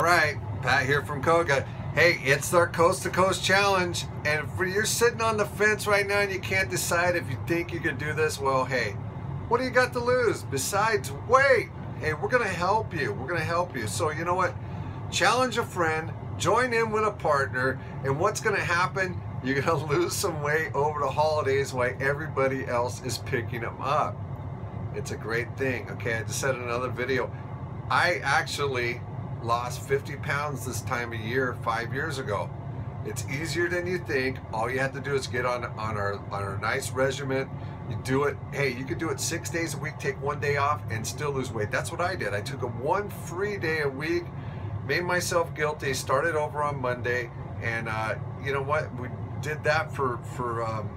All right, Pat here from Koga. Hey, it's our Coast to Coast Challenge, and if you're sitting on the fence right now and you can't decide if you think you can do this, well, hey, what do you got to lose? Besides, wait, hey, we're gonna help you. We're gonna help you. So you know what? Challenge a friend, join in with a partner, and what's gonna happen? You're gonna lose some weight over the holidays while everybody else is picking them up. It's a great thing. Okay, I just said in another video, I actually lost 50 pounds this time of year five years ago. It's easier than you think. All you have to do is get on on our on our nice regimen. You do it. Hey, you could do it six days a week. Take one day off and still lose weight. That's what I did. I took a one free day a week. Made myself guilty. Started over on Monday, and uh, you know what? We did that for for um,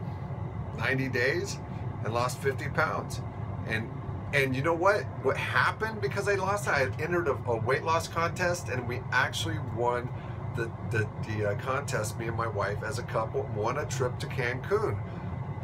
90 days and lost 50 pounds. And and you know what? What happened because I lost? I had entered a, a weight loss contest, and we actually won the the, the uh, contest. Me and my wife, as a couple, won a trip to Cancun.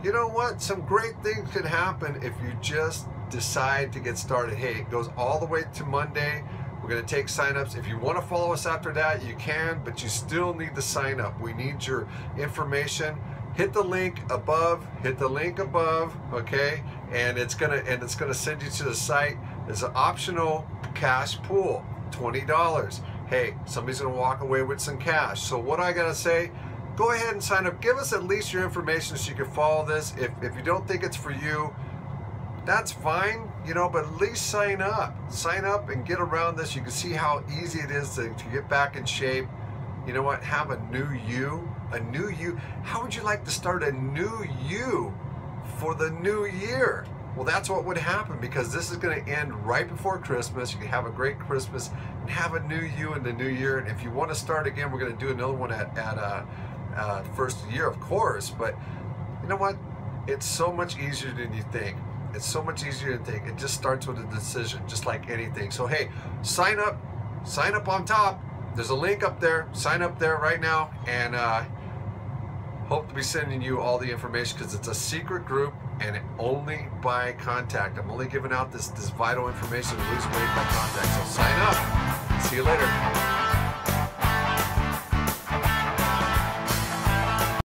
You know what? Some great things can happen if you just decide to get started. Hey, it goes all the way to Monday. We're going to take signups. If you want to follow us after that, you can, but you still need to sign up. We need your information hit the link above hit the link above okay and it's gonna and it's gonna send you to the site. There's an optional cash pool $20 hey somebody's gonna walk away with some cash. So what I gotta say go ahead and sign up. Give us at least your information so you can follow this. If, if you don't think it's for you that's fine you know but at least sign up. Sign up and get around this. You can see how easy it is to, to get back in shape. You know what? Have a new you. A new you. How would you like to start a new you for the new year? Well, that's what would happen because this is going to end right before Christmas. You can have a great Christmas and have a new you in the new year. And if you want to start again, we're going to do another one at, at uh, uh, first year, of course. But you know what? It's so much easier than you think. It's so much easier than you think. It just starts with a decision, just like anything. So, hey, sign up. Sign up on top. There's a link up there. Sign up there right now. And, uh, hope to be sending you all the information because it's a secret group and only by contact. I'm only giving out this, this vital information to lose weight by contact. So sign up. See you later.